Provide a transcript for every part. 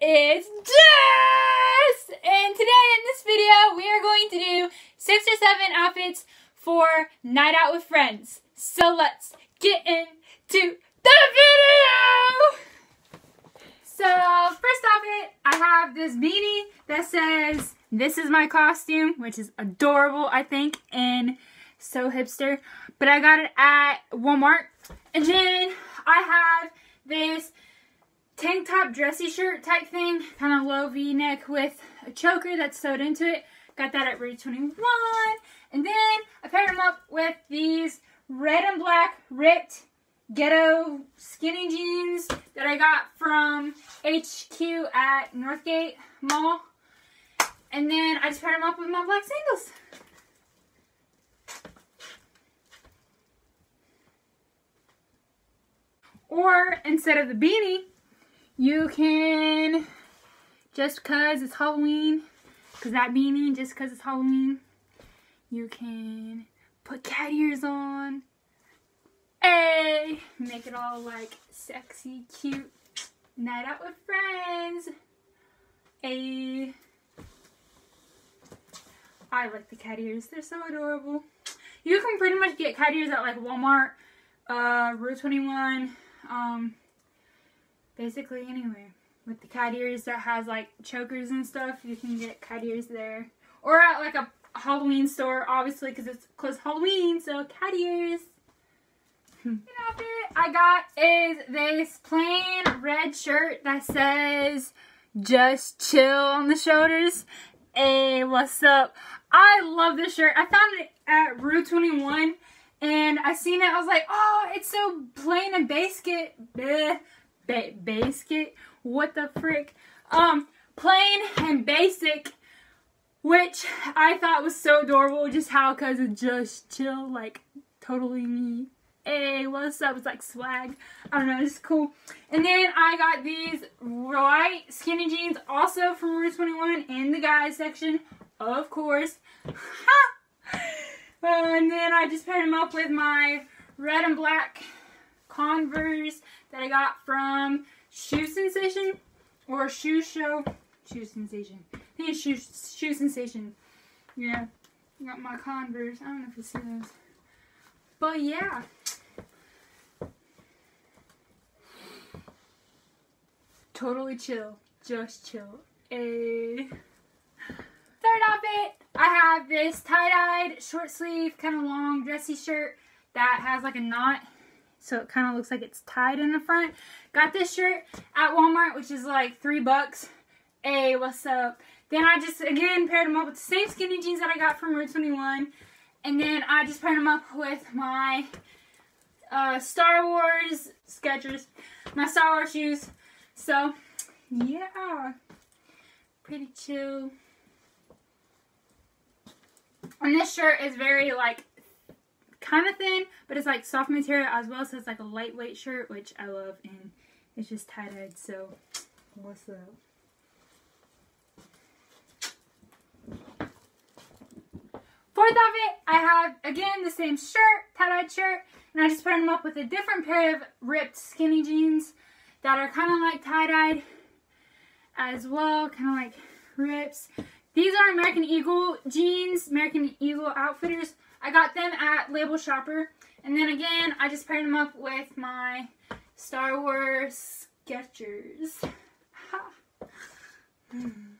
is Jess! And today in this video, we are going to do six or seven outfits for night out with friends. So let's get into the video! So, first outfit, I have this beanie that says, this is my costume, which is adorable, I think, and so hipster. But I got it at Walmart. And then I have this tank top dressy shirt type thing, kind of low v-neck with a choker that's sewed into it. Got that at Rue 21. And then I paired them up with these red and black ripped ghetto skinny jeans that I got from HQ at Northgate Mall. And then I just paired them up with my black sandals. Or instead of the beanie, you can, just cause it's Halloween, cause that beanie, just cause it's Halloween, you can put cat ears on. Hey, make it all like sexy, cute, night out with friends. Hey. I like the cat ears. They're so adorable. You can pretty much get cat ears at like Walmart, uh, Rue 21, um, basically anywhere. With the cat ears that has like chokers and stuff, you can get cat ears there. Or at like a Halloween store, obviously, because it's close Halloween, so cat ears. the outfit I got is this plain red shirt that says just chill on the shoulders. Hey, what's up? I love this shirt. I found it at Rue 21 and I seen it. I was like, oh, it's so plain and basic. Bleh, ba basic? What the frick? Um, plain and basic, which I thought was so adorable. Just how, cause it just chill, like totally me. Hey, what's up? It's like swag. I don't know, it's cool. And then I got these white skinny jeans also from Rue 21 in the guys section, of course. Uh, and then I just paired them up with my red and black Converse that I got from Shoe Sensation or Shoe Show. Shoe Sensation. I think it's Shoe, Shoe Sensation. Yeah. I got my Converse. I don't know if you see those. But yeah. Totally chill. Just chill. A third outfit I have this tie-dyed short sleeve kind of long dressy shirt that has like a knot so it kind of looks like it's tied in the front. Got this shirt at Walmart which is like three bucks. Hey, what's up? Then I just again paired them up with the same skinny jeans that I got from Rue 21 and then I just paired them up with my uh, Star Wars Skechers, my Star Wars shoes. So yeah, pretty chill. And this shirt is very like kind of thin, but it's like soft material as well. So it's like a lightweight shirt, which I love. And it's just tie-dyed. So what's up? Fourth outfit, I have, again, the same shirt, tie-dyed shirt, and I just put them up with a different pair of ripped skinny jeans that are kind of like tie-dyed as well, kind of like rips. These are American Eagle jeans, American Eagle Outfitters. I got them at Label Shopper. And then again, I just paired them up with my Star Wars Skechers. Hmm.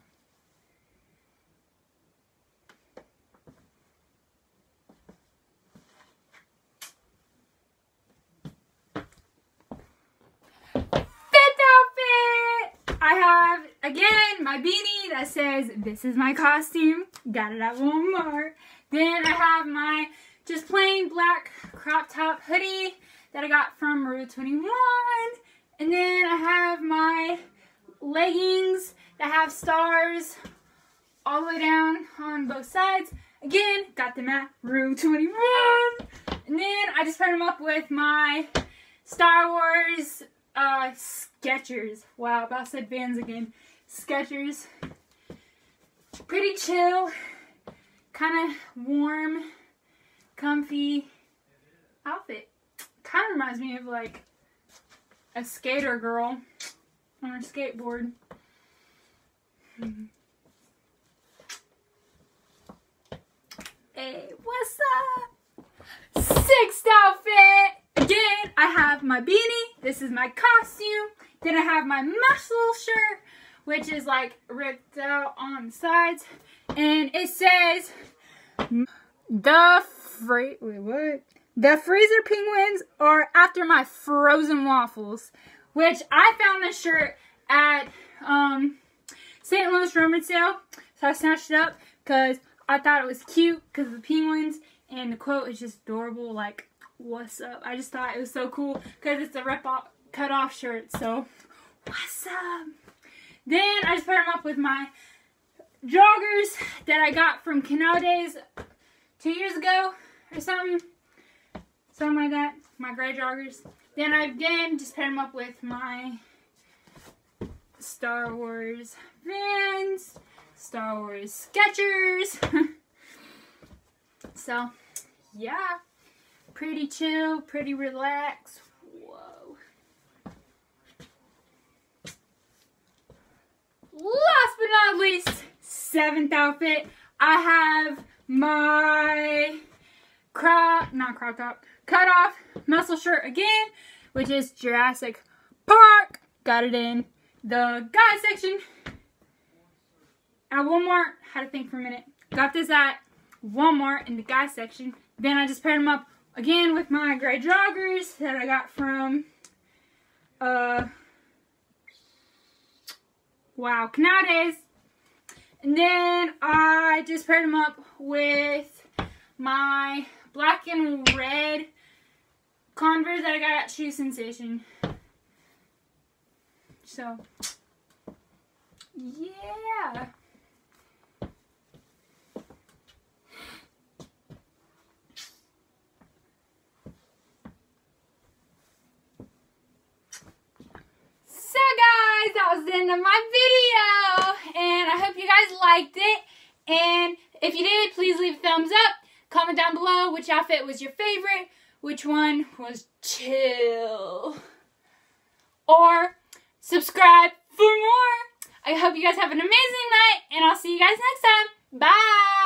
Again, my beanie that says, this is my costume. Got it at Walmart. Then I have my just plain black crop top hoodie that I got from Rue 21. And then I have my leggings that have stars all the way down on both sides. Again, got them at Rue 21. And then I just paired them up with my Star Wars uh, Skechers. Wow, about said Vans again. Skechers. Pretty chill, kind of warm, comfy outfit. Kind of reminds me of like a skater girl on a skateboard. Hey, what's up? Sixth outfit. Again, I have my beanie. This is my costume. Then I have my muscle shirt, which is like ripped out on the sides. And it says, the free, wait, what? The freezer penguins are after my frozen waffles, which I found this shirt at um, St. Louis Roman Sale. So I snatched it up because I thought it was cute because the penguins. And the quote is just adorable, like, what's up? I just thought it was so cool because it's a rip off, cut off shirt. So, what's up? Then I just put them up with my joggers that I got from Canal Days two years ago or something. Something like that. My gray joggers. Then I again just paired them up with my Star Wars Vans, Star Wars Skechers. so, yeah. Pretty chill, pretty relaxed. Whoa. Last but not least, seventh outfit. I have my crop, not crop top, cut off muscle shirt again, which is Jurassic Park. Got it in the guy section at Walmart. Had to think for a minute. Got this at Walmart in the guy section. Then I just paired them up again with my gray joggers that I got from, uh, wow, Canal Days. And then I just paired them up with my black and red Converse that I got at Shoe Sensation. So, yeah. So guys, that was the end of my video. And I hope you guys liked it. And if you did, please leave a thumbs up. Comment down below which outfit was your favorite. Which one was chill. Or subscribe for more. I hope you guys have an amazing night. And I'll see you guys next time. Bye.